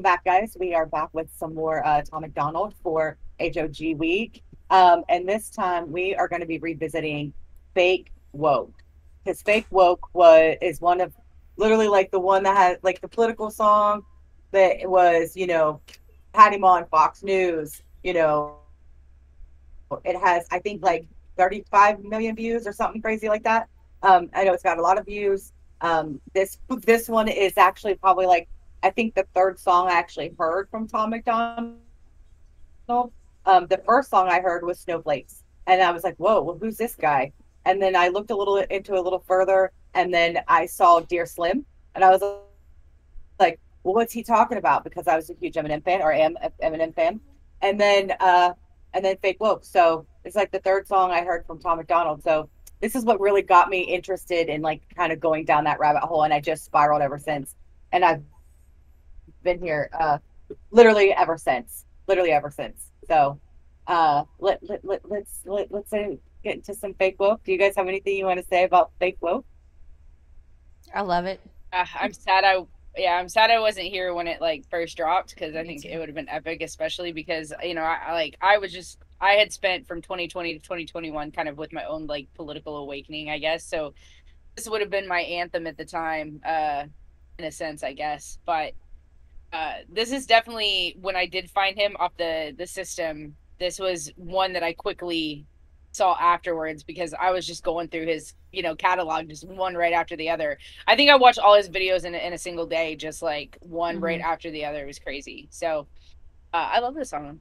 welcome back, guys. We are back with some more uh, Tom MacDonald for HOG Week. Um, and this time we are going to be revisiting Fake Woke. Because Fake Woke was is one of literally like the one that had like the political song that was, you know, had him on Fox News, you know. It has, I think, like 35 million views or something crazy like that. Um, I know it's got a lot of views. Um, this this one is actually probably like I think the third song I actually heard from Tom MacDonald. Um, the first song I heard was Snowflakes, and I was like, "Whoa, well, who's this guy?" And then I looked a little into a little further, and then I saw Dear Slim, and I was like, "Well, what's he talking about?" Because I was a huge Eminem fan, or am Eminem fan, and then uh, and then Fake Woke. So it's like the third song I heard from Tom MacDonald. So this is what really got me interested in like kind of going down that rabbit hole and i just spiraled ever since and i've been here uh literally ever since literally ever since. So uh let, let, let let's let, let's say get into some fake woke. Do you guys have anything you want to say about fake woke? I love it. Uh, i'm sad i yeah i'm sad i wasn't here when it like first dropped because i think it would have been epic especially because you know I, I like i was just I had spent from 2020 to 2021 kind of with my own like political awakening, I guess. So this would have been my anthem at the time, uh, in a sense, I guess. But uh, this is definitely when I did find him off the the system. This was one that I quickly saw afterwards because I was just going through his you know catalog just one right after the other. I think I watched all his videos in in a single day, just like one mm-hmm. right after the other. It was crazy. So uh, I love this song.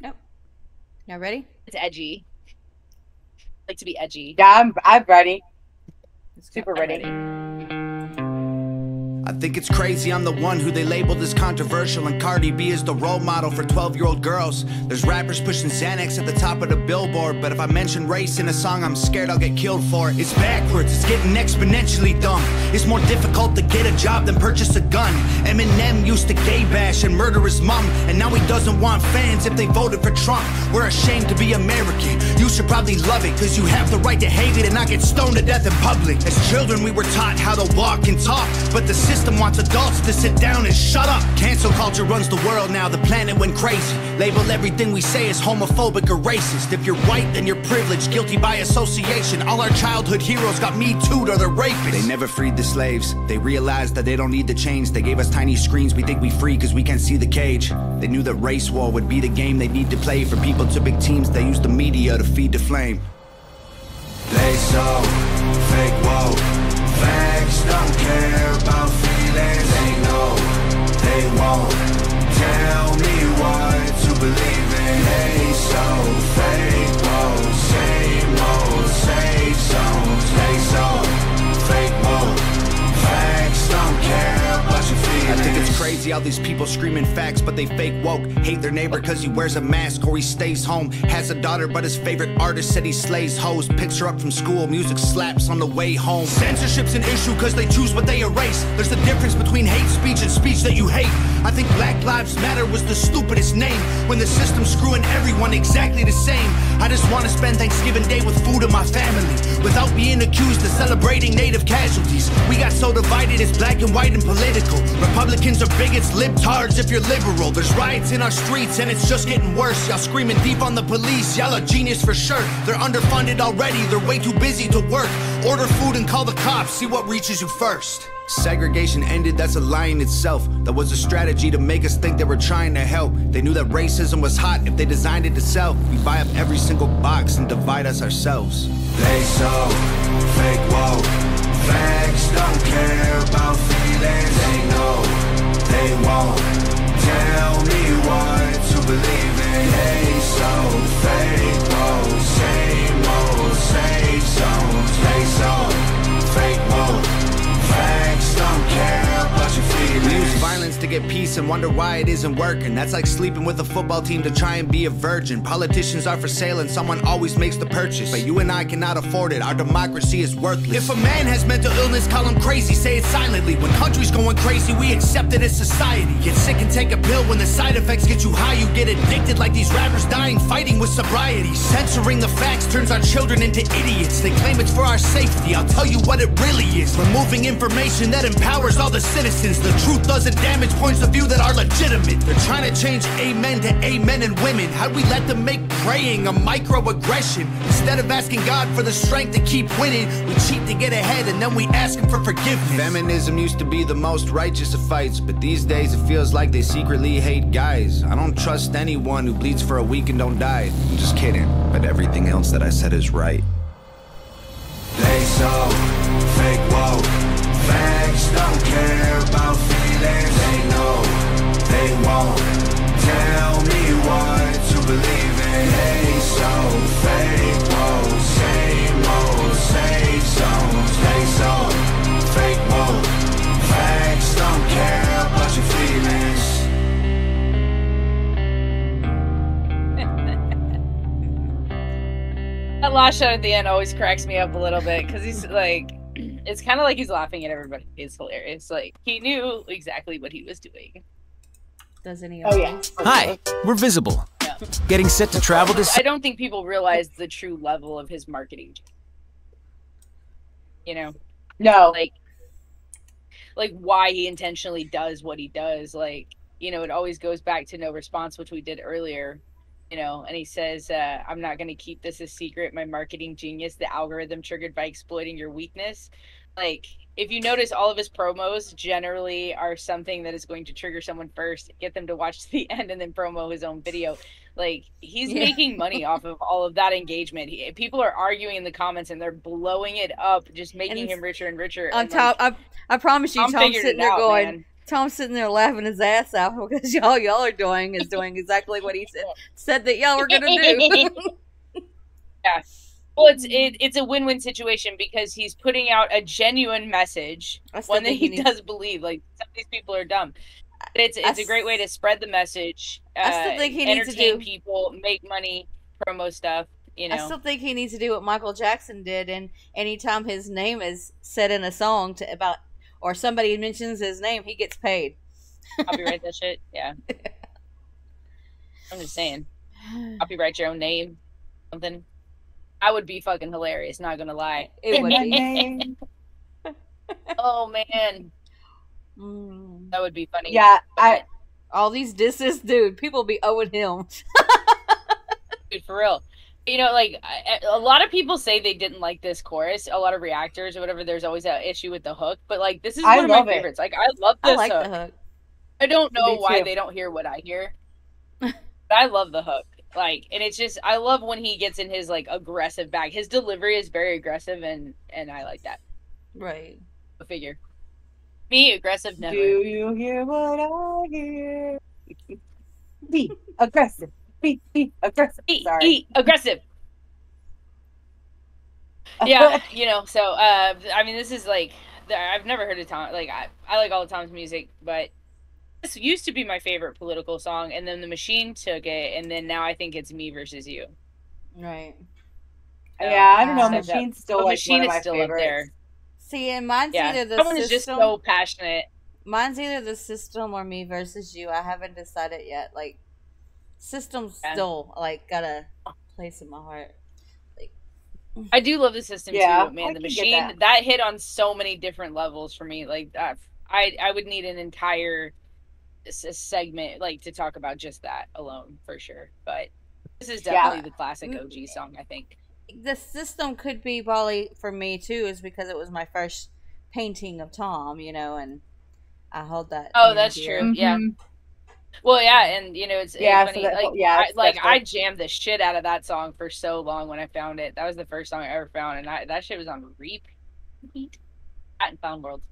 Nope. Now ready? It's edgy. I like to be edgy. Yeah, I'm I'm ready. Super ready. ready. I think it's crazy I'm the one who they labeled as controversial And Cardi B is the role model for 12 year old girls. There's rappers pushing Xanax at the top of the billboard But if I mention race in a song I'm scared I'll get killed for it. It's backwards, it's getting exponentially dumb. It's more difficult to get a job than purchase a gun. Eminem used to gay bash and murder his mom And now he doesn't want fans if they voted for Trump. We're ashamed to be American. You should probably love it Cause you have the right to hate it and not get stoned to death in public. As children we were taught how to walk and talk But the system wants adults to sit down and shut up. Cancel culture runs the world now, the planet went crazy. Label everything we say as homophobic or racist. If you're white, then you're privileged, guilty by association. All our childhood heroes got me too or they're rapists. They never freed the slaves. They realized that they don't need the chains. They gave us tiny screens, we think we free cause we can't see the cage. They knew that race war would be the game they need to play. For people to big teams, they use the media to feed the flame. They so fake woke. Don't care about feelings, they know they won't tell me what to believe in. They so fake, oh, same old safe zones. They so fake, oh, facts don't care. I think it's crazy how these people screaming facts, but they fake woke. Hate their neighbor cause he wears a mask or he stays home. Has a daughter, but his favorite artist said he slays hoes. Picks her up from school, music slaps on the way home. Censorship's an issue cause they choose what they erase. There's a difference between hate speech and speech that you hate. I think Black Lives Matter was the stupidest name when the system's screwing everyone exactly the same. I just wanna spend Thanksgiving Day with food and my family without being accused of celebrating native casualties. We got so divided, it's black and white and political. Republicans are bigots, libtards if you're liberal. There's riots in our streets and it's just getting worse. Y'all screaming deep on the police, y'all are genius for sure. They're underfunded already, they're way too busy to work. Order food and call the cops, see what reaches you first. Segregation ended, that's a lie in itself. That was a strategy to make us think they were trying to help. They knew that racism was hot if they designed it to sell. We buy up every single box and divide us ourselves. They so fake woke. Facts don't care about feelings. They know they won't tell me what to believe in. They so fake get peace and wonder why it isn't working. That's like sleeping with a football team to try and be a virgin. Politicians are for sale and someone always makes the purchase. But you and I cannot afford it. Our democracy is worthless. If a man has mental illness, call him crazy. Say it silently. When country's going crazy, we accept it as society. Get sick and take a pill when the side effects get you high. You get addicted like these rappers dying fighting with sobriety. Censoring the facts turns our children into idiots. They claim it's for our safety. I'll tell you what it really is. Removing information that empowers all the citizens. The truth doesn't damage points of view that are legitimate. They're trying to change amen to amen and women. How'd we let them make praying a microaggression? Instead of asking God for the strength to keep winning, we cheat to get ahead and then we ask Him for forgiveness. Feminism used to be the most righteous of fights, but these days it feels like they secretly hate guys. I don't trust anyone who bleeds for a week and don't die. I'm just kidding, but everything else that I said is right. They so fake woke. Facts don't care about feelings. They know they won't tell me what to believe in. They so fake woke. Same old safe zones. They so fake woke. Facts don't care about your feelings. That last shot at the end always cracks me up a little bit because he's like, it's kind of like he's laughing at everybody. It's hilarious. Like he knew exactly what he was doing. Doesn't he? Oh yeah. Hi, we're visible. Getting set to travel this I don't think people realize the true level of his marketing. You know, No. like, like why he intentionally does what he does. Like, you know, it always goes back to no response, which we did earlier. You know, and he says, uh, "I'm not going to keep this a secret. My marketing genius, the algorithm triggered by exploiting your weakness." Like, if you notice, all of his promos generally are something that is going to trigger someone first, get them to watch to the end, and then promo his own video. Like, he's Yeah. making money off of all of that engagement. He, people are arguing in the comments, and they're blowing it up, just making him richer and richer. On and, top, I, I promise you, I'm Tom's sitting there out, going. man. Tom's sitting there laughing his ass off because y'all y'all are doing is doing exactly what he said said that y'all were gonna do. Yeah. Well, it's it, it's a win-win situation because he's putting out a genuine message, one that he does believe. Like some of these people are dumb. But it's it's a great way to spread the message. Uh, I still think he needs to do- people, make money, promo stuff. You know, I still think he needs to do what Michael Jackson did, and anytime his name is said in a song to about or somebody mentions his name, he gets paid. copyright that shit. Yeah, I'm just saying, copyright your own name, something. I would be fucking hilarious. Not gonna lie. It would be. name. Oh man, Mm. that would be funny. Yeah, I All these disses, dude. People be owing him. dude, for real. You know, like a lot of people say they didn't like this chorus. A lot of reactors or whatever. There's always that issue with the hook, but like this is I one of my it. favorites. Like I love this I like hook. the hook. I don't know why they don't hear what I hear. but I love the hook. Like, and it's just I love when he gets in his like aggressive bag. His delivery is very aggressive, and and I like that. Right. Go figure. Me aggressive never. do you hear what I hear? Be aggressive. Be be aggressive. Eat, Sorry. eat, aggressive. yeah, you know. So, uh, I mean, this is like I've never heard of Tom. Like, I I like all of Tom's music, but this used to be my favorite political song, and then the Machine took it, and then now I think it's Me versus You. Right. yeah, I don't know. Machine's still like Machine is still favorites. up there. See, and mine's Yeah, either the someone is system. just so passionate. Mine's either the system or me versus you. I haven't decided yet. Like, system's Yeah. still like got a place in my heart. Like, I do love the system Yeah, too, man. I the machine that. that. hit on so many different levels for me. Like that, I I would need an entire s- a segment like to talk about just that alone for sure. But this is Yeah. definitely the classic. OG mm-hmm. song. I think. The system could be probably for me too, is because it was my first painting of Tom, you know, and I hold that. Oh, near that's and dear. true. Yeah. Mm-hmm. Well, yeah, and you know it's, it's Yeah, so that- like, yeah, I, like. I jammed the shit out of that song for so long when I found it. That was the first song I ever found, and I, that shit was on repeat. At Found World.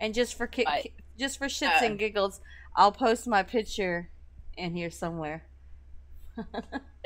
And just for ki- But, just for shits uh, and giggles, I'll post my picture in here somewhere.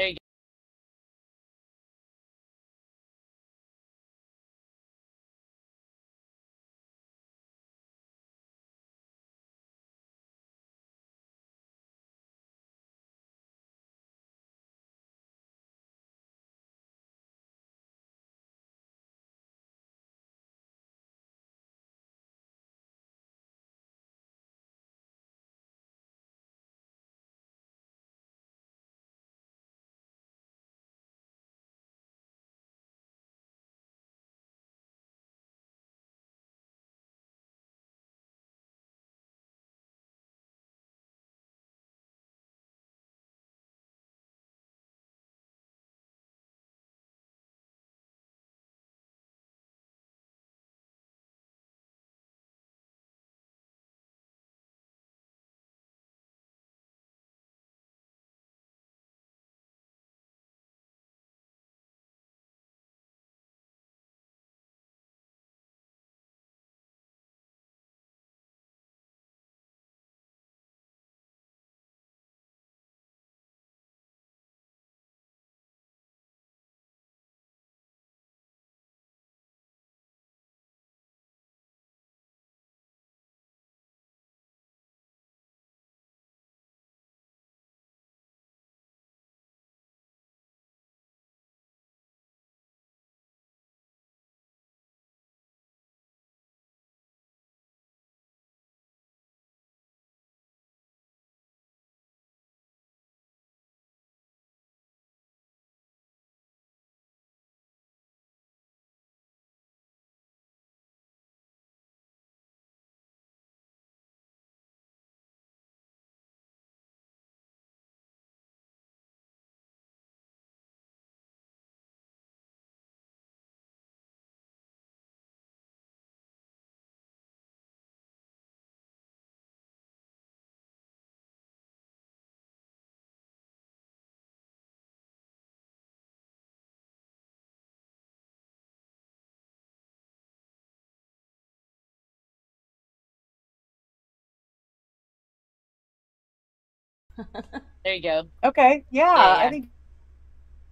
There you go. There you go. Okay, yeah, Yeah, I think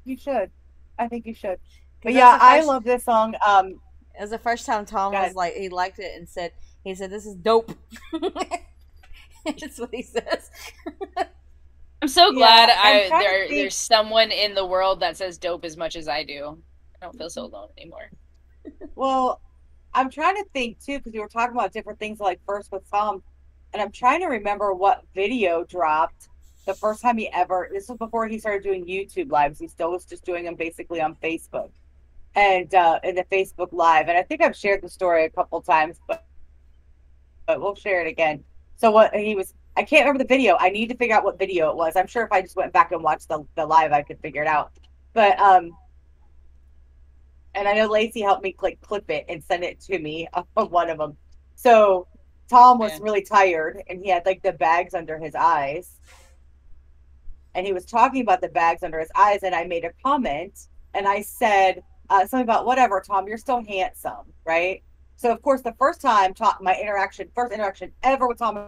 you should. I think you should. But yeah, the I love this song. Um, It was the first time Tom was like he liked it and said he said this is dope. That's what he says. I'm so Yeah, glad I'm I there think- there's someone in the world that says dope as much as I do. I don't feel so alone anymore. well, I'm trying to think too because we were talking about different things like first with Tom, and I'm trying to remember what video dropped the first time he ever. This was before he started doing YouTube lives. He still was just doing them basically on Facebook and uh, in the Facebook Live. And I think I've shared the story a couple times, but but we'll share it again. So what he was. I can't remember the video. I need to figure out what video it was. I'm sure if I just went back and watched the, the live, I could figure it out. But um, and I know Lacey helped me click clip it and send it to me on one of them. So Tom was Yeah. really tired and he had like the bags under his eyes. And he was talking about the bags under his eyes, and I made a comment and I said uh, something about whatever, Tom, you're still handsome, right? So of course, the first time Tom, my interaction, first interaction ever with Tom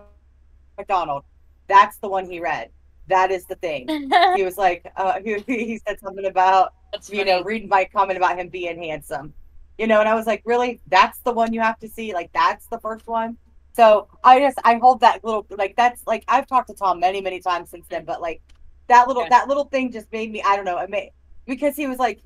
MacDonald, that's the one he read. That is the thing. He was like, uh, he, he said something about That's you funny. know, reading my comment about him being handsome. You know, and I was like, really? That's the one you have to see? Like, that's the first one? So I just, I hold that little, like, that's like, I've talked to Tom many, many times since then, but like, that little, Yeah. that little thing just made me, I don't know, it made, because he was like,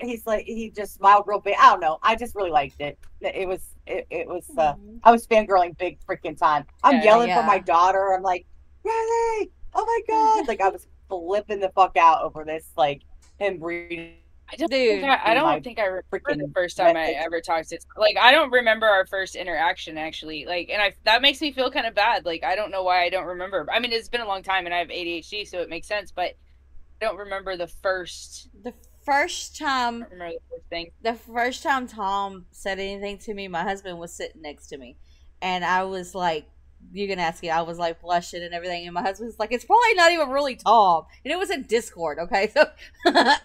he's like, he just smiled real big. I don't know. I just really liked it. It was, it, it was, uh, I was fangirling big freaking time. I'm Yeah. yelling Yeah. for my daughter. I'm like, Riley, oh my God. like, I was flipping the fuck out over this, like, him reading. I don't Dude. think I, I don't think I remember the first time I ever talked to like I don't remember our first interaction actually. Like and I that makes me feel kind of bad. Like I don't know why I don't remember. I mean it's been a long time and I have ADHD so it makes sense, but I don't remember the first The first time the first thing. the first time Tom said anything to me, my husband was sitting next to me, and I was like, "You can ask it." I was like blushing and everything, and my husband's like, "It's probably not even really Tom," and it was in Discord. Okay, so I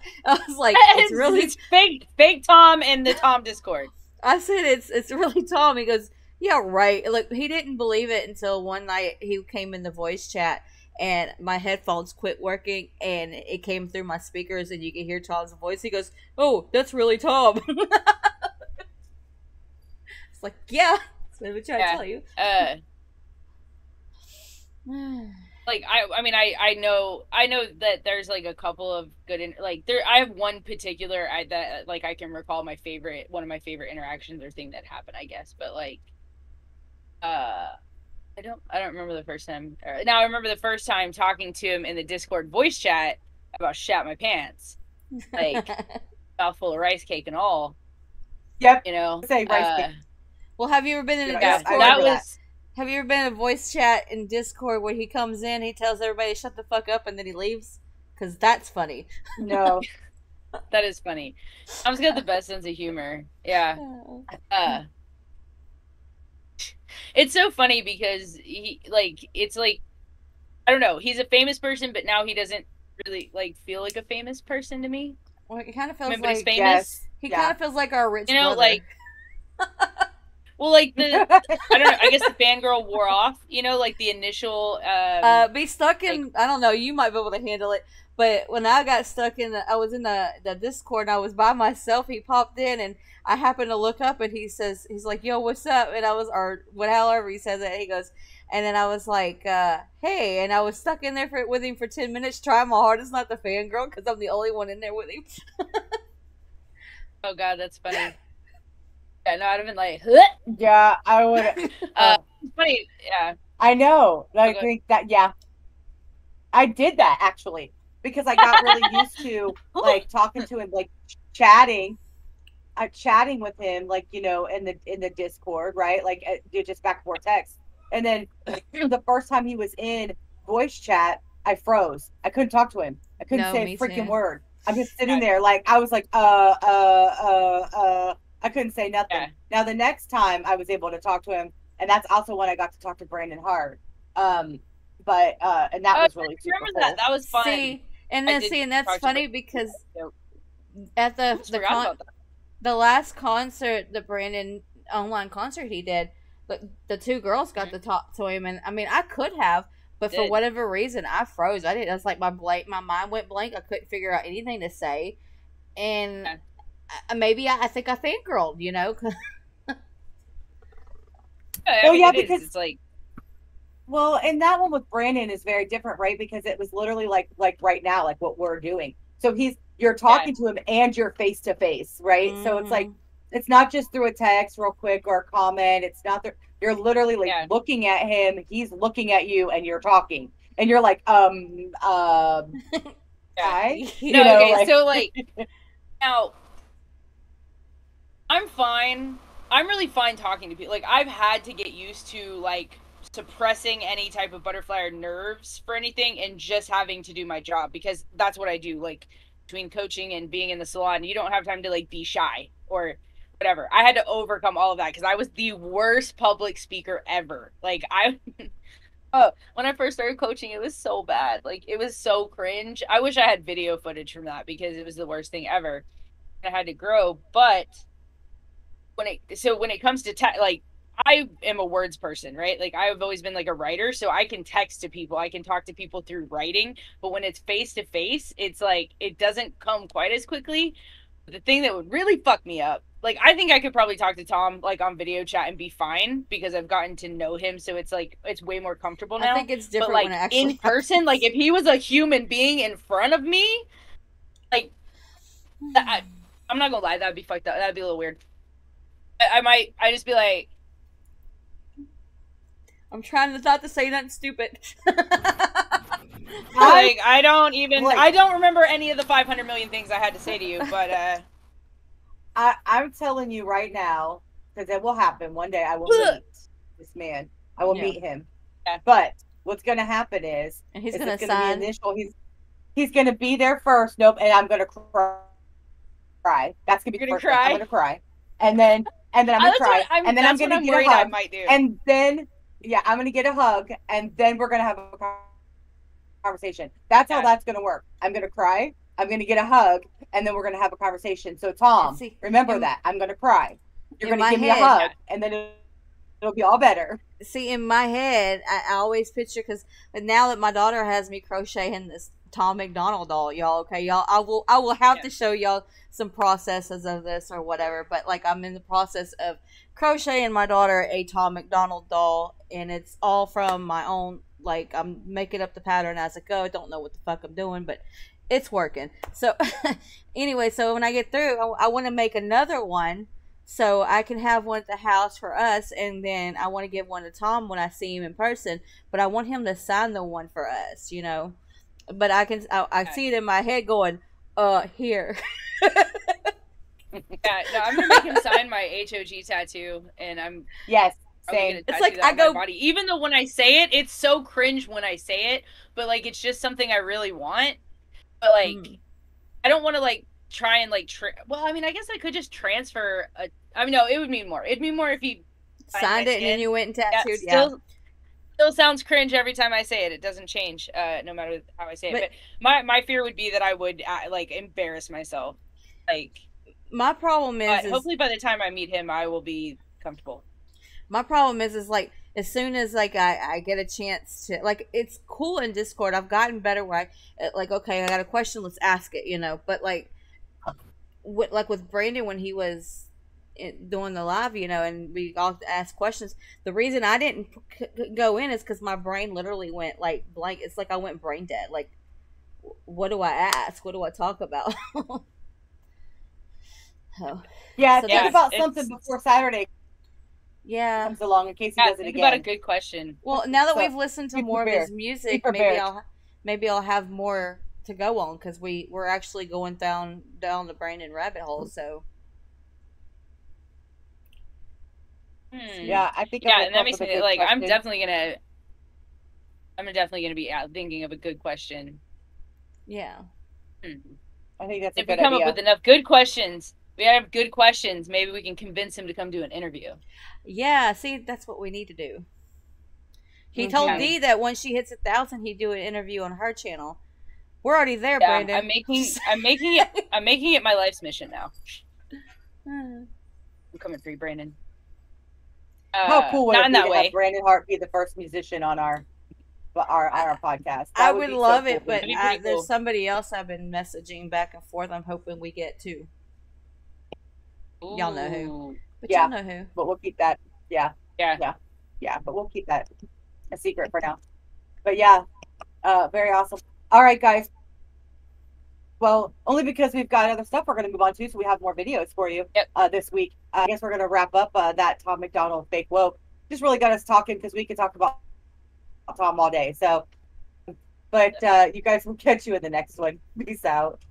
was like, "It's really." it's fake fake Tom in the Tom Discord. I said, "It's it's really Tom." He goes, "Yeah, right." Like he didn't believe it until one night he came in the voice chat. And my headphones quit working, and it came through my speakers, and you could hear Tom's voice. He goes, "Oh, that's really Tom." it's like, yeah, that's what trying Yeah. to tell you. Uh like I I mean I I know I know that there's like a couple of good in, like there I have one particular I that like I can recall my favorite one of my favorite interactions or thing that happened I guess but like uh I don't I don't remember the first time or, now I remember the first time talking to him in the Discord voice chat about shat my pants like mouthful of rice cake and all Yep. you know Say rice uh, cake. well, have you ever been in a Yeah, I Discord? that remember was Have you ever been in a voice chat in Discord where he comes in, he tells everybody shut the fuck up, and then he leaves? Because that's funny. No. that is funny Tom's got the best sense of humor yeah uh it's so funny because he like it's like i don't know he's a famous person but now he doesn't really like feel like a famous person to me Well, it kind of feels he's like famous Yes. he Yeah. kind of feels like our rich you know brother. like well like the i don't know i guess the fangirl wore off you know like the initial um uh, be stuck in. I don't know. You might be able to handle it. But when I got stuck in, the, I was in the the Discord and I was by myself. He popped in and I happened to look up and he says, he's like, "Yo, what's up?" And I was, or what, however he says it. He goes, and then I was like, uh, "Hey," and I was stuck in there for with him for ten minutes, trying my hardest not to fangirl because I'm the only one in there with him. oh god that's funny yeah no i'd have been like huh? yeah, I would. uh funny yeah I know. I Okay. think that yeah. I did that actually because I got really used to like talking to him, like chatting, uh, chatting with him, like you know, in the in the Discord, right? Like uh, just back and forth text, and then the first time he was in voice chat, I froze. I couldn't talk to him. I couldn't No, say a freaking too. word. I'm just sitting there, like I was like, uh, uh, uh, uh. I couldn't say nothing. Yeah. Now the next time I was able to talk to him, and that's also when I got to talk to Brandon Hart. Um, but uh, and that Oh, was really super remember cool. that that was fun See, and then see, and that's funny because Yep. at the the con- the last concert, the Brandon online concert he did, the, the two girls got to talk to him, and I mean, I could have, But for whatever reason, I froze. I didn't. I was like my blank. My mind went blank. I couldn't figure out anything to say, and Yeah. I- maybe I, I think I fangirled. You know. I Well, mean, yeah, it is. because- it's like Well, and that one with Brandon is very different, right? Because it was literally like like right now, like what we're doing. So he's you're talking to him and you're face to face, right? So it's like Mhm. it's not just through a text real quick or a comment. It's not there. You're literally like Yeah. looking at him, he's looking at you, and you're talking. And you're like, um, um, hi. You no, know, okay, like- so like now I'm fine. I'm really fine talking to people. Like I've had to get used to like suppressing any type of butterfly or nerves for anything and just having to do my job because that's what I do. Like between coaching and being in the salon, you don't have time to like be shy or whatever. I had to overcome all of that because I was the worst public speaker ever. Like I Oh, when I first started coaching, it was so bad. Like it was so cringe. I wish I had video footage from that because it was the worst thing ever. I had to grow, but when it so when it comes to te- like I am a words person, right? Like I've always been like a writer, so I can text to people, I can talk to people through writing, but when it's face to face, it's like it doesn't come quite as quickly. The thing that would really fuck me up, like I think I could probably talk to Tom like on video chat and be fine because I've gotten to know him, so it's like it's way more comfortable now I think it's but different like it actually in person like if he was a human being in front of me like I, i'm not gonna lie that'd be fucked up that'd be a little weird i, I might i just be like I'm trying to not to say nothing stupid. like i don't even like- i don't remember any of the 500 million things i had to say to you but uh I, I'm telling you right now, because it will happen one day. I will meet this man. I will Yeah. meet him. Yeah. But what's going to happen is and he's is gonna gonna sign. be initial. He's he's gonna be there first. Nope, and I'm gonna cry. Cry. That's gonna be You're the gonna first thing. I'm gonna cry, and then and then I'm gonna cry, what I'm, and then I'm gonna I'm get a worried i hug, might do and then yeah, I'm gonna get a hug, and then we're gonna have a conversation. That's how that's gonna work. I'm gonna cry. I'm gonna get a hug, and then we're gonna have a conversation. So Tom, See, remember in- that I'm gonna cry. You're gonna my give me a hug, and then it'll, it'll be all better. see in my head i, I always picture because now that my daughter has me crocheting this tom macdonald doll y'all okay y'all i will i will have Yeah. to show y'all some processes of this or whatever but like i'm in the process of crocheting my daughter a tom macdonald doll and it's all from my own like i'm making up the pattern as i go i don't know what the fuck i'm doing but it's working so anyway so when i get through i, I want to make another one so I can have one at the house for us, and then I want to give one to Tom when I see him in person. But I want him to sign the one for us, you know. But I can, I, I Okay. see it in my head going, uh, here. yeah no i'm gonna make him sign my hog tattoo and i'm Yes, same. It's like I go- body. Even though when I say it, it's so cringe when I say it, but like it's just something I really want. But like, Mm. I don't want to like try and like. Tra- well, I mean, I guess I could just transfer. A- I mean, no, it would mean more. It'd mean more if he Signed Signed my it, and then you went and yeah, tattooed. Yeah, still still sounds cringe every time I say it. It doesn't change, uh, no matter how I say it. But- But my my fear would be that I would uh, like embarrass myself. Like, my problem is, is hopefully by the time I meet him, I will be comfortable. my problem is, is like as soon as like I, I get a chance to like it's cool in Discord. I've gotten better where I uh, like okay, I got a question, let's ask it, you know. But like, with, like with Brandon when he was doing the live, you know, and we all asked questions. The reason I didn't c- c- go in is because my brain literally went like blank. It's like I went brain dead. Like, what do I ask? What do I talk about? oh, Yeah, So think that's- about something before Saturday yeah. comes along in case he Yeah, does it again. about a good question. Well, now that So, we've listened to be more of his music, maybe. I'll maybe I'll have more to go on because we we're actually going down down the Brandon rabbit hole. So Hmm. Yeah, I think. Yeah and that makes me good like i'm definitely gonna i'm definitely gonna be out thinking of a good question yeah, Hmm. I think that's a if we good come idea. up with enough good questions we have good questions maybe we can convince him to come do an interview yeah. See, that's what we need to do. He Mhm. told Dee that when she hits a thousand, he'd do an interview on her channel. We're already there, yeah, Brandon. i'm making i'm making it i'm making it my life's mission now Hmm. i'm coming for you brandon How Uh, cool would not it in be that to way have Brandon Hart be the first musician on our our our podcast. I That would be so love cool. it, but I, pretty there's somebody else I've been messaging back and forth. I'm hoping we get too. Y'all know who. But Yeah. y'all know who. but we'll keep that. Yeah, Yeah. yeah, yeah. But we'll keep that a secret for now. But yeah, uh, very awesome. All right, guys. Well, only because we've got other stuff we're going to move on to, so we have more videos for you Yep. uh, this week. I guess we're going to wrap up uh, that Tom MacDonald fake woke. Just really got us talking because we could talk about Tom all day. So, but uh, you guys will catch you in the next one. Peace out.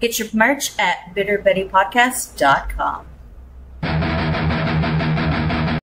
Get your merch at bitterbettypodcast.com.